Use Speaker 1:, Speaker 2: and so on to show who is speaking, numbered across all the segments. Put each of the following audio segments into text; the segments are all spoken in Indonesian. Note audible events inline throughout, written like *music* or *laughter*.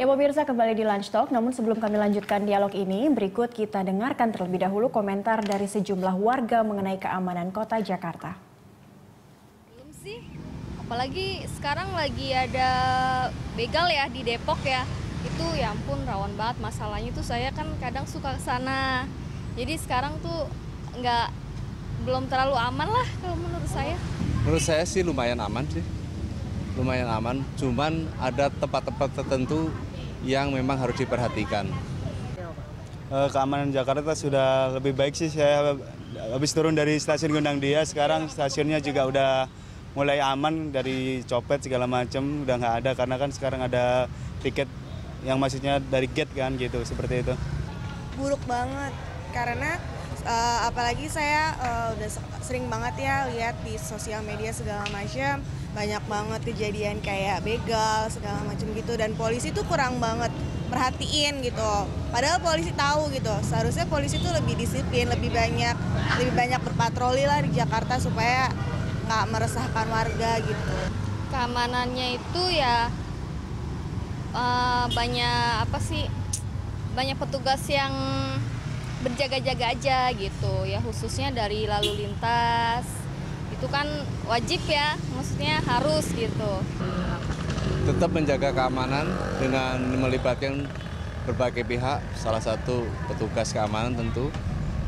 Speaker 1: Ya pemirsa kembali di Lunch Talk, namun sebelum kami lanjutkan dialog ini, berikut kita dengarkan terlebih dahulu komentar dari sejumlah warga mengenai keamanan kota Jakarta.
Speaker 2: Belum sih, apalagi sekarang lagi ada begal ya di Depok ya. Itu ya ampun rawan banget masalahnya tuh saya kan kadang suka ke sana. Jadi sekarang tuh nggak belum terlalu aman lah kalau menurut saya.
Speaker 3: Menurut saya sih lumayan aman sih. Lumayan aman, cuman ada tempat-tempat tertentu yang memang harus diperhatikan.
Speaker 4: Eh, keamanan Jakarta sudah lebih baik sih saya habis turun dari stasiun Gondang Dia sekarang stasiunnya juga udah mulai aman dari copet segala macam udah nggak ada karena kan sekarang ada tiket yang maksudnya dari gate kan gitu seperti itu.
Speaker 5: buruk banget karena eh, apalagi saya eh, udah se- sering banget ya lihat di sosial media segala macam banyak banget kejadian kayak begal segala macam gitu. Dan polisi tuh kurang banget merhatiin gitu. Padahal polisi tahu gitu. Seharusnya polisi tuh lebih disiplin lebih banyak lebih banyak berpatroli lah di Jakarta supaya nggak meresahkan warga gitu.
Speaker 2: Keamanannya itu ya eh, banyak apa sih? Banyak petugas yang berjaga-jaga aja gitu ya khususnya dari lalu lintas itu kan wajib ya maksudnya harus gitu
Speaker 3: Tetap menjaga keamanan dengan melibatkan berbagai pihak, salah satu petugas keamanan tentu,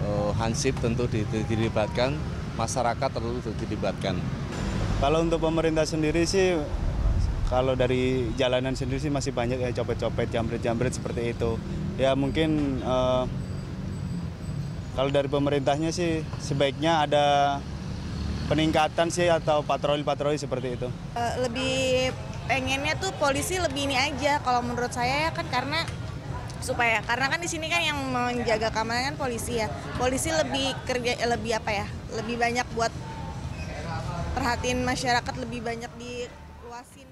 Speaker 3: eh, Hansip tentu di- di- dilibatkan, masyarakat tentu dilibatkan.
Speaker 4: Kalau untuk pemerintah sendiri sih kalau dari jalanan sendiri sih masih banyak ya copet-copet, jambret-jambret seperti itu. Ya mungkin eh, kalau dari pemerintahnya sih sebaiknya ada peningkatan sih atau patroli-patroli seperti itu.
Speaker 5: Eh, lebih pengennya tuh polisi lebih ini aja kalau menurut saya ya kan karena supaya karena kan di sini kan yang menjaga keamanan kan polisi ya polisi lebih kerja lebih apa ya lebih banyak buat perhatiin masyarakat lebih banyak diluasin.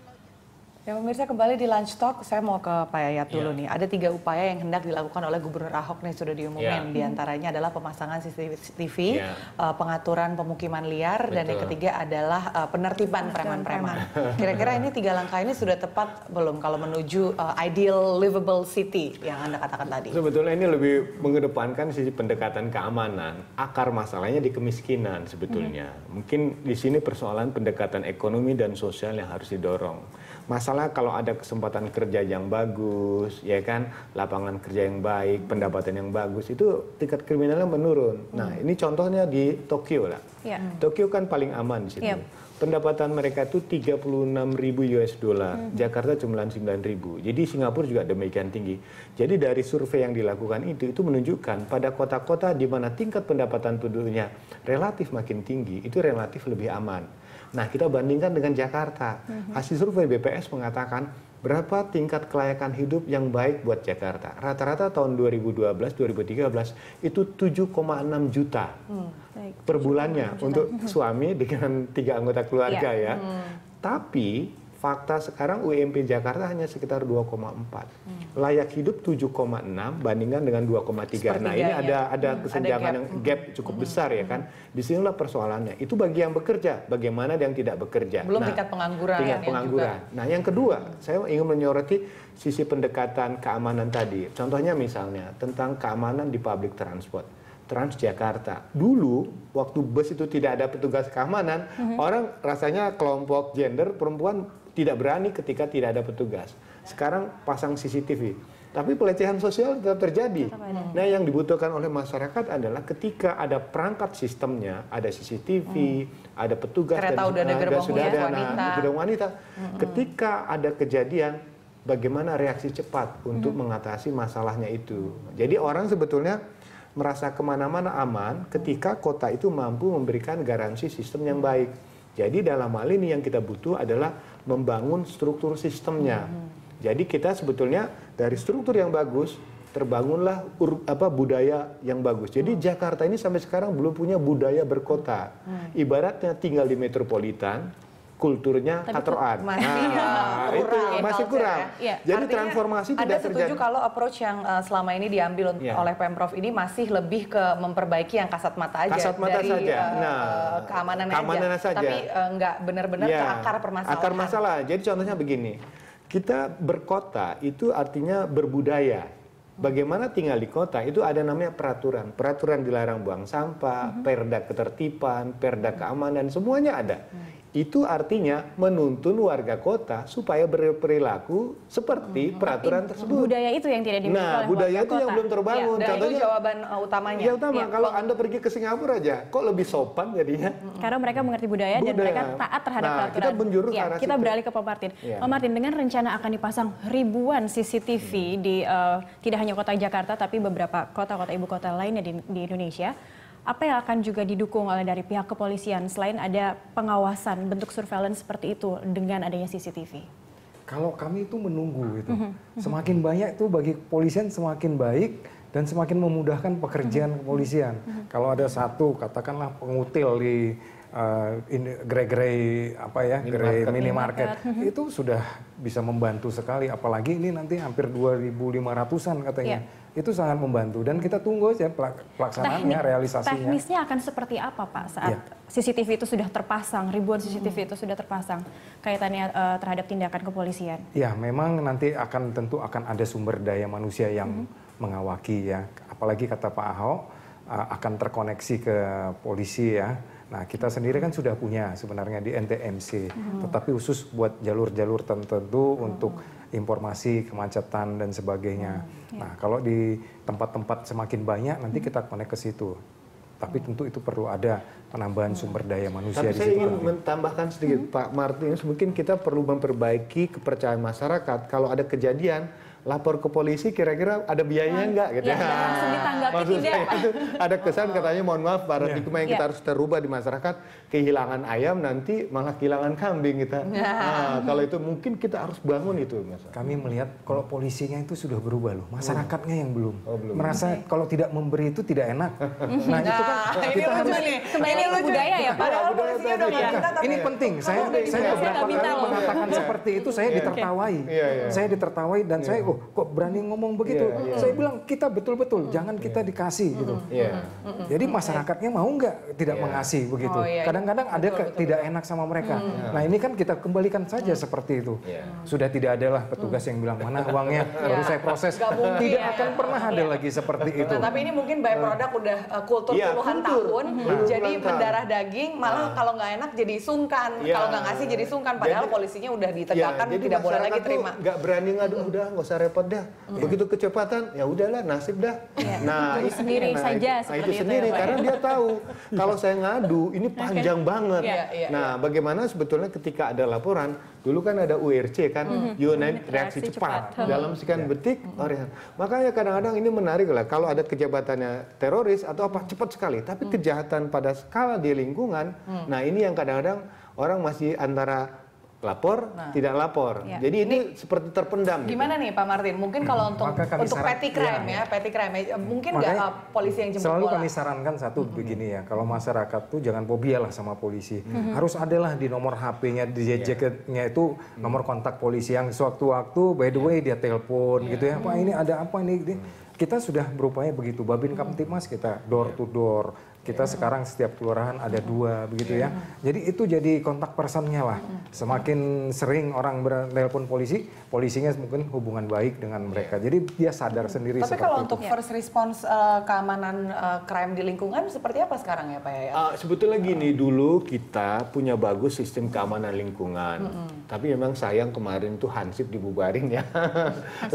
Speaker 6: Ya pemirsa kembali di Lunch Talk, saya mau ke Pak Yayat dulu nih. Ada tiga upaya yang hendak dilakukan oleh Gubernur Ahok nih sudah diumumin. Di antaranya adalah pemasangan CCTV,
Speaker 7: Ya.
Speaker 6: eh, pengaturan pemukiman liar, dan yang
Speaker 7: Betul.
Speaker 6: ketiga adalah eh, penertiban preman-preman. Kira-kira ini tiga langkah ini sudah tepat belum kalau menuju eh, ideal livable city yang Anda katakan tadi?
Speaker 7: Sebetulnya ini lebih mengedepankan sisi pendekatan keamanan. Akar masalahnya di kemiskinan sebetulnya. Mungkin di sini persoalan pendekatan ekonomi dan sosial yang harus didorong. Masalah kalau ada kesempatan kerja yang bagus, ya kan, lapangan kerja yang baik, pendapatan yang bagus, itu tingkat kriminalnya menurun. Nah, ini contohnya di Tokyo lah.
Speaker 1: Ya.
Speaker 7: Tokyo kan paling aman di situ.
Speaker 1: Yep.
Speaker 7: Pendapatan mereka itu 36 ribu US dollar, Jakarta cuma 9 ribu. Jadi Singapura juga demikian tinggi. Jadi dari survei yang dilakukan itu, itu menunjukkan pada kota-kota di mana tingkat pendapatan penduduknya relatif makin tinggi, itu relatif lebih aman. Nah kita bandingkan dengan Jakarta. Hasil survei BPS mengatakan berapa tingkat kelayakan hidup yang baik buat Jakarta. Rata-rata tahun 2012-2013 itu 7,6 juta
Speaker 1: Baik.
Speaker 7: per bulannya untuk suami dengan tiga anggota keluarga
Speaker 1: Iya.
Speaker 7: ya. Tapi fakta sekarang UMP Jakarta hanya sekitar 2,4. Layak hidup 7,6 bandingkan dengan 2,3. Nah, ini
Speaker 6: Sepertiganya.
Speaker 7: ada ada
Speaker 6: Hmm,
Speaker 7: kesenjangan
Speaker 6: ada
Speaker 7: yang
Speaker 6: gap.
Speaker 7: gap cukup besar ya kan. Di sinilah persoalannya. Itu bagi yang bekerja, bagaimana yang tidak bekerja.
Speaker 6: Belum tingkat pengangguran
Speaker 7: Tingkat
Speaker 6: yang
Speaker 7: pengangguran. Nah, yang kedua, saya ingin menyoroti sisi pendekatan keamanan tadi. Contohnya misalnya tentang keamanan di public transport. Transjakarta. Dulu waktu bus itu tidak ada petugas keamanan, orang rasanya kelompok gender perempuan tidak berani ketika tidak ada petugas. Sekarang pasang CCTV. Tapi pelecehan sosial tetap terjadi. Nah, yang dibutuhkan oleh masyarakat adalah ketika ada perangkat sistemnya, ada CCTV, ada petugas
Speaker 6: Kereta udah ada
Speaker 7: dan
Speaker 6: gerbong
Speaker 7: sudah ada nah,
Speaker 6: wanita.
Speaker 7: gerbong wanita. Ketika ada kejadian, bagaimana reaksi cepat untuk mengatasi masalahnya itu. Jadi orang sebetulnya merasa ke mana-mana aman ketika kota itu mampu memberikan garansi sistem yang baik. Jadi dalam hal ini yang kita butuh adalah membangun struktur sistemnya. Jadi kita sebetulnya dari struktur yang bagus terbangunlah ur- apa budaya yang bagus. Jadi Jakarta ini sampai sekarang belum punya budaya berkota. Ibaratnya tinggal di metropolitan, kulturnya katroan.
Speaker 6: masih,
Speaker 7: Nah,
Speaker 6: ya,
Speaker 7: itu
Speaker 6: kurang.
Speaker 7: masih kurang.
Speaker 6: ya.
Speaker 7: Jadi
Speaker 6: Artinya
Speaker 7: transformasi
Speaker 6: Anda
Speaker 7: tidak
Speaker 6: setuju
Speaker 7: terjadi.
Speaker 6: kalau approach yang uh, selama ini diambil
Speaker 7: Iya.
Speaker 6: oleh Pemprov ini masih lebih ke memperbaiki yang kasat mata aja
Speaker 7: Kasat mata
Speaker 6: dari
Speaker 7: saja.
Speaker 6: uh,
Speaker 7: Nah,
Speaker 6: keamanan,
Speaker 7: keamanan
Speaker 6: aja.
Speaker 7: saja.
Speaker 6: Tapi uh, nggak benar-benar ke
Speaker 7: Ya,
Speaker 6: akar permasalahan.
Speaker 7: Akar masalah. Jadi contohnya begini. kita berkota itu artinya berbudaya. Bagaimana tinggal di kota itu ada namanya peraturan. Peraturan dilarang buang sampah, perda ketertiban, perda keamanan, semuanya ada. Itu artinya menuntun warga kota supaya berperilaku seperti peraturan tersebut.
Speaker 1: Budaya itu yang tidak dimiliki
Speaker 7: Nah,
Speaker 1: oleh
Speaker 7: budaya
Speaker 1: warga
Speaker 7: itu yang
Speaker 1: kota.
Speaker 7: belum terbangun.
Speaker 6: Dan itu
Speaker 7: Contohnya
Speaker 6: jawaban uh, utamanya.
Speaker 7: Ya utama,
Speaker 1: Iya.
Speaker 7: kalau Anda pergi ke Singapura aja, kok lebih sopan jadinya?
Speaker 1: Karena mereka mengerti budaya, dan
Speaker 7: Budaya.
Speaker 1: mereka taat terhadap
Speaker 7: Nah,
Speaker 1: peraturan.
Speaker 7: kita menjurus ke
Speaker 1: Ya, kita
Speaker 7: situ.
Speaker 1: beralih ke Pak Martin.
Speaker 7: Ya.
Speaker 1: Pak Martin, dengan rencana akan dipasang ribuan CCTV di eh, tidak hanya kota Jakarta, tapi beberapa kota-kota ibu kota lainnya di, di Indonesia, apa yang akan juga didukung oleh dari pihak kepolisian selain ada pengawasan bentuk surveillance seperti itu dengan adanya CCTV?
Speaker 8: Kalau kami itu menunggu itu. Semakin banyak itu bagi kepolisian semakin baik dan semakin memudahkan pekerjaan kepolisian. Kalau ada satu katakanlah pengutil di uh, ini gerai-gerai apa ya, gerai minimarket itu sudah bisa membantu sekali apalagi ini nanti hampir 2500-an katanya. Itu sangat membantu dan kita tunggu aja pelak- pelaksanaannya, realisasinya.
Speaker 1: Teknisnya akan seperti apa Pak saat
Speaker 8: Iya.
Speaker 1: CCTV itu sudah terpasang, ribuan CCTV itu sudah terpasang kaitannya eh, terhadap tindakan kepolisian?
Speaker 8: Ya, memang nanti akan tentu akan ada sumber daya manusia yang mengawaki ya. Apalagi kata Pak Ahok uh, akan terkoneksi ke polisi ya. Nah, kita sendiri kan sudah punya sebenarnya di NTMC, tetapi khusus buat jalur-jalur tertentu untuk informasi kemacetan dan sebagainya. Nah, kalau di tempat-tempat semakin banyak nanti kita connect ke situ. Tapi tentu itu perlu ada penambahan sumber daya manusia
Speaker 7: Tapi
Speaker 8: di
Speaker 7: saya
Speaker 8: situ.
Speaker 7: ingin
Speaker 8: nanti.
Speaker 7: menambahkan sedikit, Pak Martinus, mungkin kita perlu memperbaiki kepercayaan masyarakat. Kalau ada kejadian, lapor ke polisi, kira-kira ada biayanya enggak gitu
Speaker 1: Ya, dan langsung ditanggapi
Speaker 7: Maksud
Speaker 1: tidak,
Speaker 7: saya
Speaker 1: Pak.
Speaker 7: itu ada kesan katanya, mohon maaf, paradigma yang kita
Speaker 1: Ya.
Speaker 7: harus terubah di masyarakat, kehilangan ayam nanti malah kehilangan kambing kita. Nah, kalau itu mungkin kita harus bangun itu, Mas.
Speaker 8: Kami melihat kalau polisinya itu sudah berubah loh, masyarakatnya yang belum.
Speaker 7: Oh, belum.
Speaker 8: Merasa kalau tidak memberi itu tidak enak. *laughs* Nah, itu kan
Speaker 6: Nah, ini
Speaker 8: kita
Speaker 6: lucu
Speaker 8: harus
Speaker 6: nih.
Speaker 1: Kembali
Speaker 6: Ini
Speaker 1: ke budaya ya, Pak?
Speaker 6: Padahal
Speaker 7: Budaya
Speaker 6: polisinya udah nggak minta, tapi
Speaker 8: ini penting. Saya saya beberapa
Speaker 1: nggak
Speaker 8: kali mengatakan seperti itu, saya ditertawai.
Speaker 7: Iya, iya.
Speaker 8: Saya ditertawai dan saya, oh kok berani ngomong begitu?
Speaker 7: Iya, iya.
Speaker 8: Saya bilang kita betul-betul, jangan kita dikasih gitu.
Speaker 7: Iya.
Speaker 8: Jadi masyarakatnya mau nggak tidak
Speaker 7: Iya.
Speaker 8: mengasih begitu?
Speaker 6: Oh, iya.
Speaker 8: Kadang-kadang ada
Speaker 6: Betul, betul,
Speaker 8: tidak enak sama mereka. Nah ini kan kita kembalikan saja seperti itu.
Speaker 7: Iya.
Speaker 8: Sudah tidak adalah petugas yang bilang mana uangnya, *laughs* baru saya proses.
Speaker 6: Mungkin,
Speaker 8: Tidak
Speaker 6: ya.
Speaker 8: akan pernah ada lagi seperti itu.
Speaker 6: Nah, tapi ini mungkin by product udah uh, kultur
Speaker 7: Iya,
Speaker 6: puluhan
Speaker 7: kultur.
Speaker 6: tahun,
Speaker 7: Hmm.
Speaker 6: jadi mendarah daging, malah kalau nggak enak jadi sungkan,
Speaker 7: Iya.
Speaker 6: kalau nggak ngasih jadi sungkan, padahal
Speaker 7: Jadi-
Speaker 6: polisinya udah ditegakkan tidak boleh lagi terima.
Speaker 7: nggak berani ngadu udah nggak usah repot dah. Begitu kecepatan ya udahlah nasib dah. Nah
Speaker 1: Jadi
Speaker 7: ini-
Speaker 1: sendiri
Speaker 7: nah,
Speaker 1: saja
Speaker 7: nah,
Speaker 1: seperti
Speaker 7: itu
Speaker 1: itu
Speaker 7: sendiri
Speaker 1: ya, Pak.
Speaker 7: karena dia tahu kalau saya ngadu ini panjang banget.
Speaker 6: Iya, iya,
Speaker 7: nah bagaimana sebetulnya ketika ada laporan dulu kan ada URC kan unit reaksi
Speaker 1: Reaksi
Speaker 7: cepat.
Speaker 1: cepat.
Speaker 7: dalam sekian detik oh, reaksi. makanya kadang-kadang ini menarik lah kalau ada kejabatannya teroris atau apa cepat sekali. Tapi kejahatan pada skala di lingkungan nah ini yang kadang-kadang orang masih antara lapor tidak lapor.
Speaker 1: Ya.
Speaker 7: jadi ini seperti terpendam gitu.
Speaker 6: Gimana nih Pak Martin? Mungkin kalau untuk
Speaker 8: kami
Speaker 6: untuk
Speaker 8: saran-
Speaker 6: petty crime
Speaker 8: iya,
Speaker 6: ya, petty crime. Ya, mungkin nggak uh, polisi yang jemput
Speaker 8: Selalu
Speaker 6: bola?
Speaker 8: kami sarankan satu begini ya, kalau masyarakat tuh jangan fobia lah sama polisi. Harus adalah di nomor HP-nya, di jaketnya itu nomor kontak polisi yang sewaktu-waktu, by the way dia telepon gitu ya, Pak ini ada apa nih? Ini- Kita sudah berupaya begitu, Babin Kamtipmas kita door to door. Kita sekarang setiap kelurahan ada dua begitu ya. Jadi itu jadi kontak personnya lah. Semakin sering orang bertelepon polisi, polisinya mungkin hubungan baik dengan mereka. Jadi dia sadar sendiri
Speaker 6: Tapi kalau
Speaker 8: itu.
Speaker 6: untuk first response uh, keamanan uh, crime di lingkungan seperti apa sekarang ya Pak ya?
Speaker 7: Ah, sebetulnya gini dulu kita punya bagus sistem keamanan lingkungan, tapi memang sayang kemarin tuh Hansip dibubarin ya.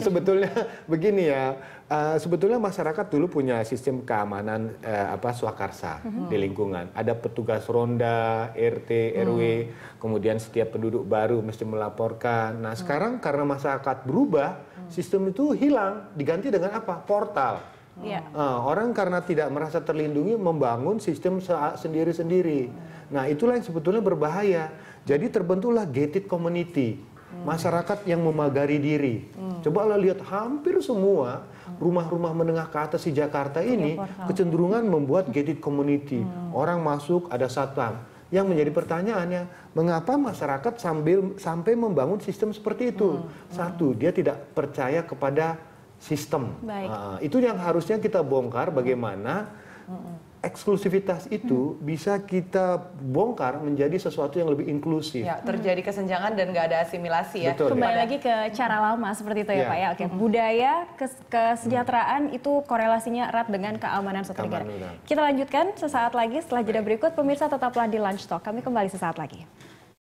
Speaker 7: sebetulnya begini ya, ah, sebetulnya masyarakat dulu punya sistem keamanan eh, apa swakarsa di lingkungan. Ada petugas ronda, RT, RW, kemudian setiap penduduk baru mesti melaporkan. Nah sekarang karena masyarakat berubah, sistem itu hilang, diganti dengan apa? Portal.
Speaker 1: Iya.
Speaker 7: Ah, orang karena tidak merasa terlindungi membangun sistem se- sendiri-sendiri. Nah, itulah yang sebetulnya berbahaya. Jadi terbentuklah gated community. Masyarakat yang memagari diri. Coba lo lihat hampir semua rumah-rumah menengah ke atas di Jakarta ini kecenderungan membuat gated community. Orang masuk ada satpam. Yang menjadi pertanyaannya, mengapa masyarakat sambil sampai membangun sistem seperti itu? Satu, dia tidak percaya kepada sistem.
Speaker 1: Baik.
Speaker 7: Ah, itu yang harusnya kita bongkar bagaimana eksklusivitas itu bisa kita bongkar menjadi sesuatu yang lebih inklusif.
Speaker 6: Ya, terjadi kesenjangan dan nggak ada asimilasi ya.
Speaker 7: Betul.
Speaker 1: Kembali lagi ke cara lama seperti itu ya
Speaker 7: Iya.
Speaker 1: Pak ya. Oke, budaya kes- kesejahteraan itu korelasinya erat dengan keamanan suatu negara. Kita lanjutkan sesaat lagi setelah jeda berikut. Pemirsa tetaplah di Lunch Talk. Kami kembali sesaat lagi.